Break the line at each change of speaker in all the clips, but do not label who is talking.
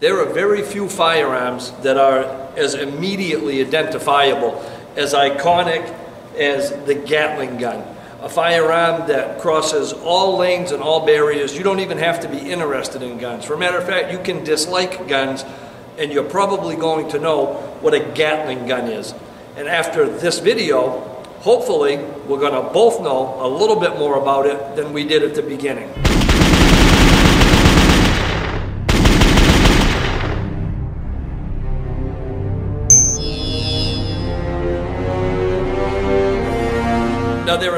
There are very few firearms that are as immediately identifiable, as iconic as the Gatling gun. A firearm that crosses all lanes and all barriers. You don't even have to be interested in guns. For a matter of fact, you can dislike guns and you're probably going to know what a Gatling gun is. And after this video, hopefully we're going to both know a little bit more about it than we did at the beginning.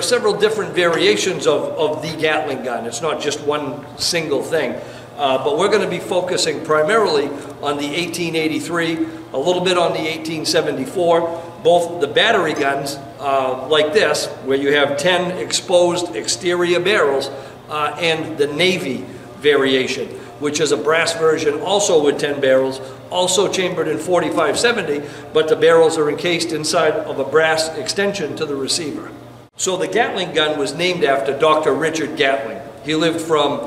Are several different variations of, of the Gatling gun. It's not just one single thing. Uh, but we're going to be focusing primarily on the 1883, a little bit on the 1874, both the battery guns uh, like this, where you have 10 exposed exterior barrels, uh, and the Navy variation, which is a brass version also with 10 barrels, also chambered in 4570, but the barrels are encased inside of a brass extension to the receiver. So the Gatling gun was named after Dr. Richard Gatling. He lived from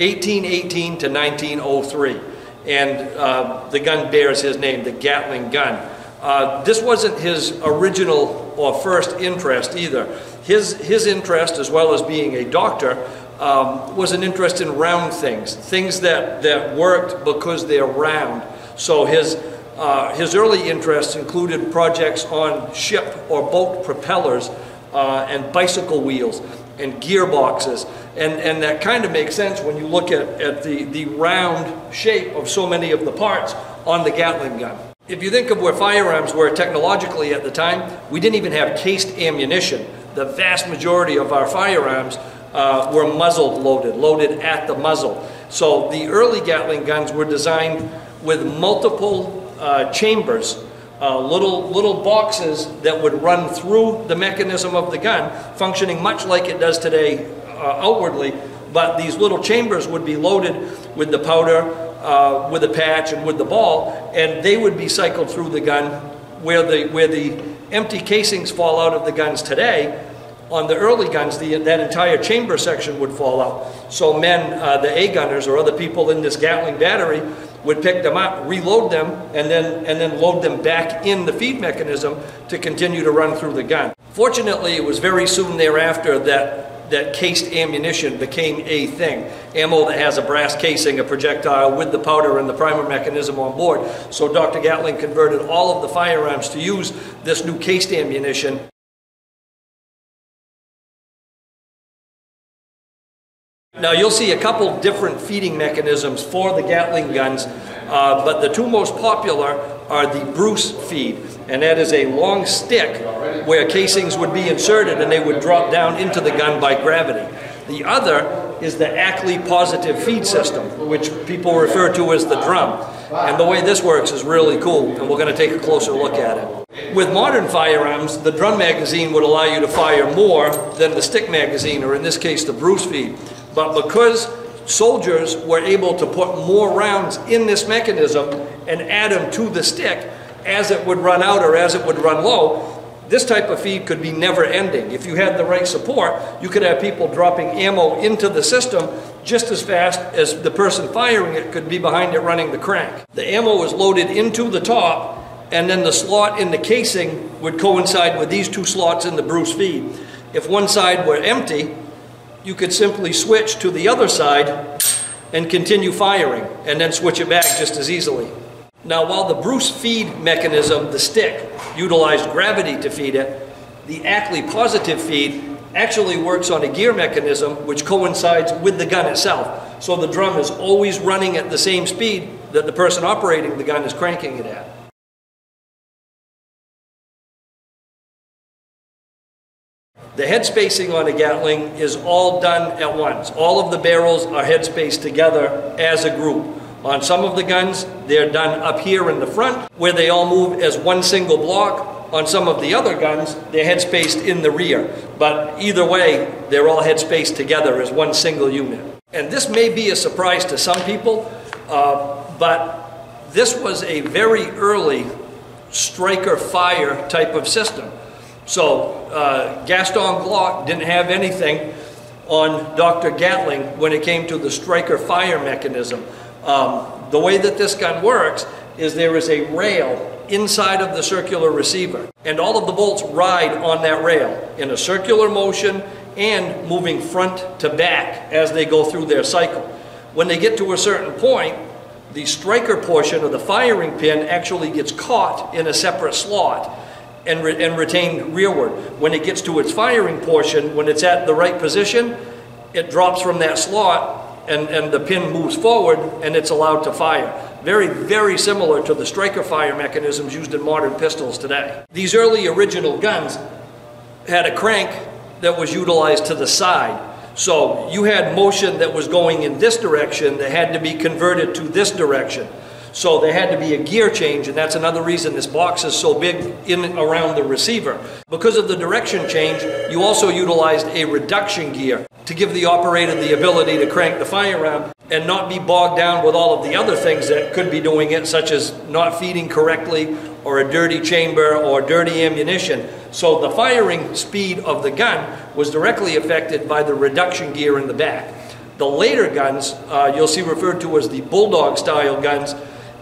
1818 to 1903, and uh, the gun bears his name, the Gatling gun. Uh, this wasn't his original or first interest either. His, his interest, as well as being a doctor, um, was an interest in round things, things that, that worked because they're round. So his, uh, his early interests included projects on ship or boat propellers uh, and bicycle wheels and gearboxes. And, and that kind of makes sense when you look at, at the, the round shape of so many of the parts on the Gatling gun. If you think of where firearms were technologically at the time, we didn't even have cased ammunition. The vast majority of our firearms uh, were muzzle loaded, loaded at the muzzle. So the early Gatling guns were designed with multiple uh, chambers uh, little, little boxes that would run through the mechanism of the gun, functioning much like it does today uh, outwardly, but these little chambers would be loaded with the powder, uh, with the patch, and with the ball, and they would be cycled through the gun where the, where the empty casings fall out of the guns today, on the early guns, the, that entire chamber section would fall out. So men, uh, the A gunners or other people in this Gatling battery would pick them up, reload them, and then, and then load them back in the feed mechanism to continue to run through the gun. Fortunately, it was very soon thereafter that, that cased ammunition became a thing. Ammo that has a brass casing, a projectile with the powder and the primer mechanism on board. So Dr. Gatling converted all of the firearms to use this new cased ammunition Now you'll see a couple different feeding mechanisms for the Gatling guns, uh, but the two most popular are the Bruce feed, and that is a long stick where casings would be inserted and they would drop down into the gun by gravity. The other is the Accles positive feed system, which people refer to as the drum. And the way this works is really cool, and we're going to take a closer look at it. With modern firearms, the drum magazine would allow you to fire more than the stick magazine, or in this case, the Bruce feed. But because soldiers were able to put more rounds in this mechanism and add them to the stick as it would run out or as it would run low, this type of feed could be never ending. If you had the right support, you could have people dropping ammo into the system just as fast as the person firing it could be behind it running the crank. The ammo was loaded into the top and then the slot in the casing would coincide with these two slots in the Bruce feed. If one side were empty, you could simply switch to the other side and continue firing and then switch it back just as easily. Now, while the Bruce feed mechanism, the stick, utilized gravity to feed it, the Accles positive feed actually works on a gear mechanism which coincides with the gun itself. So the drum is always running at the same speed that the person operating the gun is cranking it at. The head spacing on a Gatling is all done at once. All of the barrels are head spaced together as a group. On some of the guns, they're done up here in the front, where they all move as one single block. On some of the other guns, they're head spaced in the rear. But either way, they're all head spaced together as one single unit. And this may be a surprise to some people, uh, but this was a very early striker fire type of system. So uh, Gaston Glock didn't have anything on Dr. Gatling when it came to the striker fire mechanism. Um, the way that this gun works is there is a rail inside of the circular receiver, and all of the bolts ride on that rail in a circular motion and moving front to back as they go through their cycle. When they get to a certain point, the striker portion of the firing pin actually gets caught in a separate slot and, re and rearward. When it gets to its firing portion, when it's at the right position, it drops from that slot and, and the pin moves forward and it's allowed to fire. Very, very similar to the striker fire mechanisms used in modern pistols today. These early original guns had a crank that was utilized to the side. So you had motion that was going in this direction that had to be converted to this direction. So there had to be a gear change, and that's another reason this box is so big in around the receiver. Because of the direction change, you also utilized a reduction gear to give the operator the ability to crank the firearm and not be bogged down with all of the other things that could be doing it, such as not feeding correctly or a dirty chamber or dirty ammunition. So the firing speed of the gun was directly affected by the reduction gear in the back. The later guns, uh, you'll see referred to as the Bulldog style guns,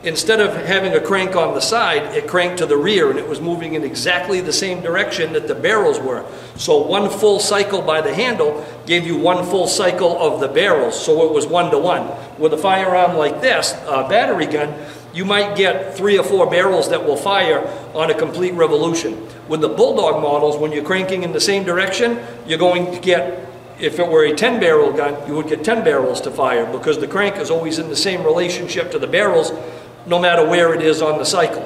instead of having a crank on the side, it cranked to the rear and it was moving in exactly the same direction that the barrels were. So one full cycle by the handle gave you one full cycle of the barrels, so it was one to one. With a firearm like this, a battery gun, you might get three or four barrels that will fire on a complete revolution. With the Bulldog models, when you're cranking in the same direction, you're going to get if it were a 10 barrel gun, you would get 10 barrels to fire because the crank is always in the same relationship to the barrels no matter where it is on the cycle.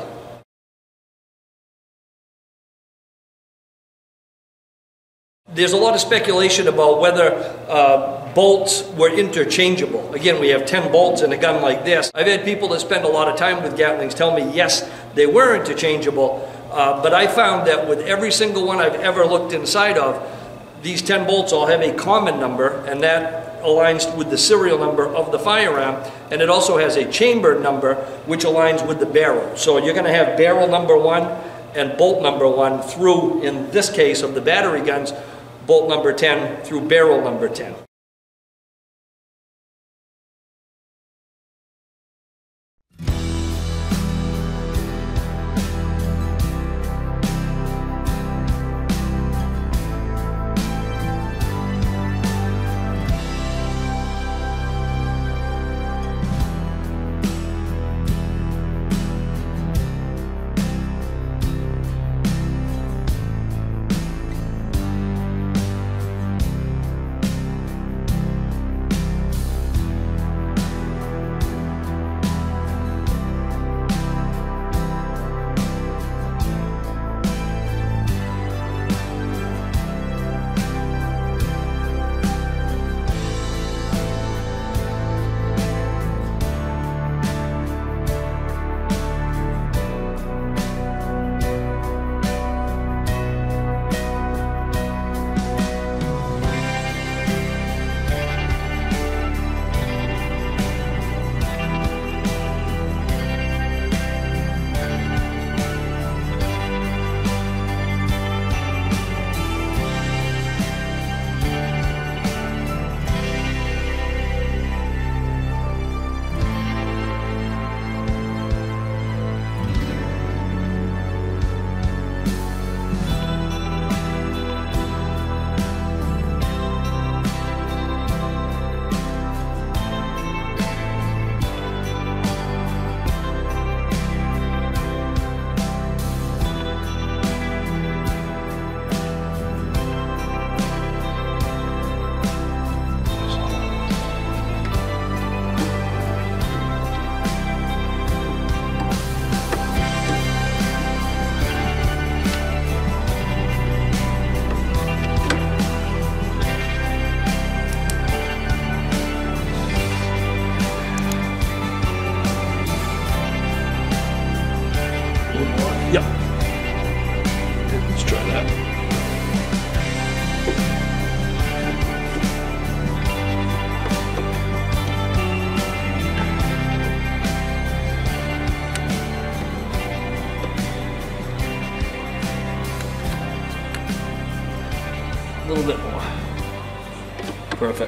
There's a lot of speculation about whether uh, bolts were interchangeable. Again, we have 10 bolts in a gun like this. I've had people that spend a lot of time with Gatlings tell me, yes, they were interchangeable, uh, but I found that with every single one I've ever looked inside of, these 10 bolts all have a common number, and that aligns with the serial number of the firearm, and it also has a chamber number which aligns with the barrel. So you're going to have barrel number one and bolt number one through, in this case of the battery guns, bolt number 10 through barrel number 10. worth.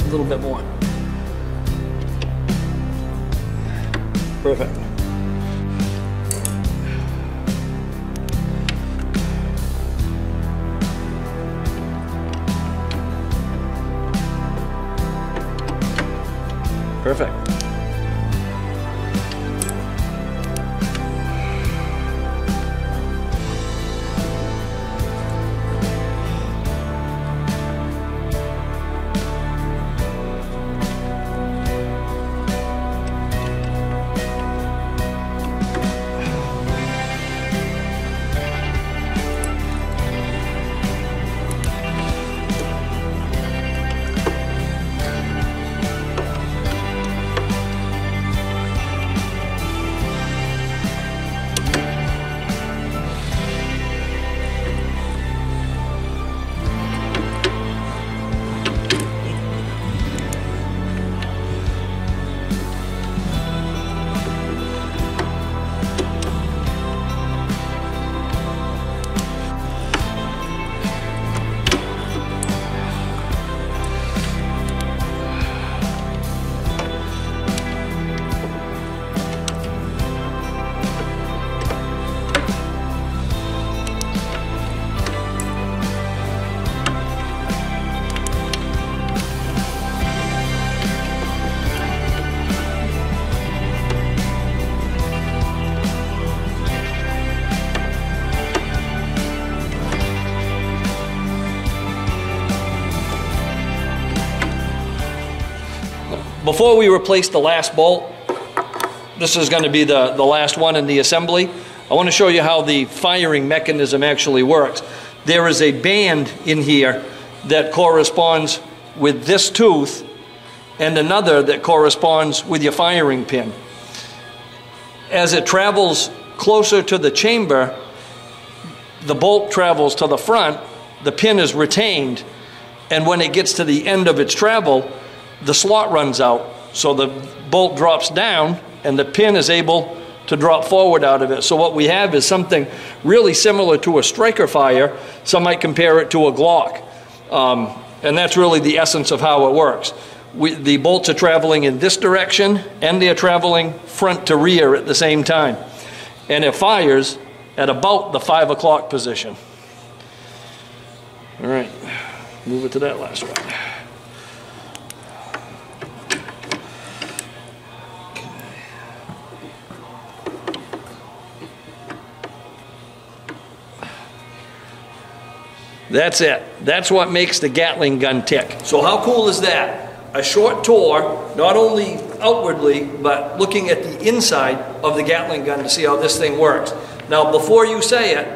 A little bit more. Perfect. Perfect.
Before we replace the last bolt, this is going to be the, the last one in the assembly. I want to show you how the firing mechanism actually works. There is a band in here that corresponds with this tooth and another that corresponds with your firing pin. As it travels closer to the chamber, the bolt travels to the front, the pin is retained, and when it gets to the end of its travel, the slot runs out. So the bolt drops down and the pin is able to drop forward out of it. So what we have is something really similar to a striker fire. Some might compare it to a Glock. Um, and that's really the essence of how it works. We, the bolts are traveling in this direction and they're traveling front to rear at the same time. And it fires at about the five o'clock position. All right, move it to that last one. That's it. That's what makes the Gatling gun tick. So how cool is that? A short tour, not only outwardly, but looking at the inside of the Gatling gun to see how this thing works. Now, before you say it,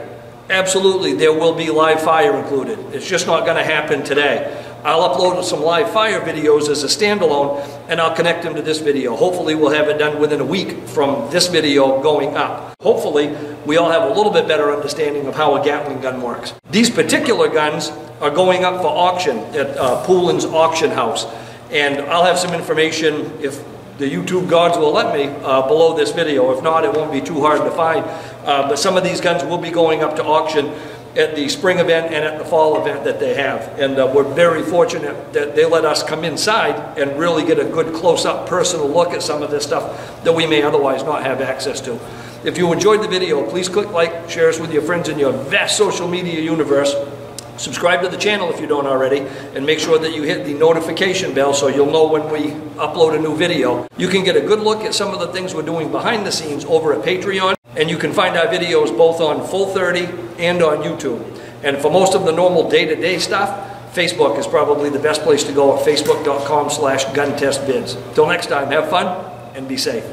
absolutely, there will be live fire included. It's just not going to happen today. I'll upload some live fire videos as a standalone and I'll connect them to this video. Hopefully we'll have it done within a week from this video going up. Hopefully we all have a little bit better understanding of how a Gatling gun works. These particular guns are going up for auction at uh, Poulin's auction house. And I'll have some information if the YouTube gods will let me uh, below this video. If not, it won't be too hard to find. Uh, but some of these guns will be going up to auction at the spring event and at the fall event that they have. And uh, we're very fortunate that they let us come inside and really get a good close-up personal look at some of this stuff that we may otherwise not have access to. If you enjoyed the video, please click like, share us with your friends in your vast social media universe. Subscribe to the channel if you don't already, and make sure that you hit the notification bell so you'll know when we upload a new video. You can get a good look at some of the things we're doing behind the scenes over at Patreon. And you can find our videos both on Full 30 and on YouTube. And for most of the normal day-to-day -day stuff, Facebook is probably the best place to go at facebook.com slash guntestvids. Till next time, have fun and be safe.